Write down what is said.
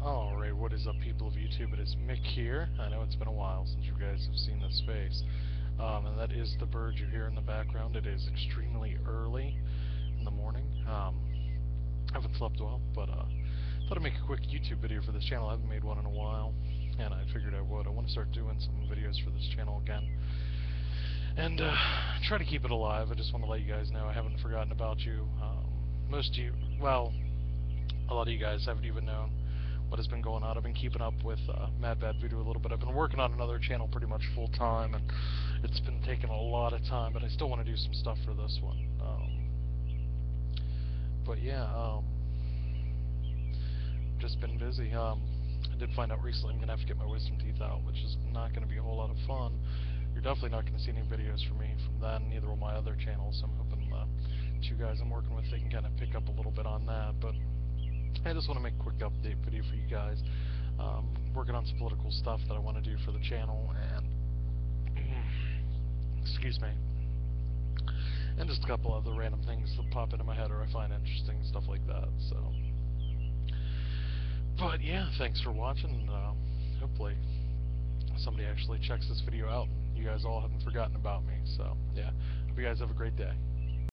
Alright, what is up people of YouTube? It is Mick here. I know it's been a while since you guys have seen this face. Um, and that is the bird you hear in the background. It is extremely early in the morning. Um, I haven't slept well, but uh, thought I'd make a quick YouTube video for this channel. I haven't made one in a while, and I figured I would. I want to start doing some videos for this channel again. And uh, try to keep it alive. I just want to let you guys know I haven't forgotten about you. Um, most of you, well, a lot of you guys haven't even known what has been going on. I've been keeping up with uh, Mad Bad Voodoo a little bit. I've been working on another channel pretty much full time, and it's been taking a lot of time. But I still want to do some stuff for this one. Um, but yeah, um, just been busy. Um, I did find out recently I'm gonna have to get my wisdom teeth out, which is not gonna be a whole lot of fun. You're definitely not gonna see any videos from me from that, neither will my other channels. So I'm hoping uh, two guys I'm working with they can kind of pick up a little bit on that, but. I just want to make a quick update video for you guys. Um, working on some political stuff that I want to do for the channel, and excuse me, and just a couple other random things that pop into my head or I find interesting, stuff like that. So, but yeah, thanks for watching. Uh, hopefully, somebody actually checks this video out. You guys all haven't forgotten about me. So yeah, hope you guys have a great day.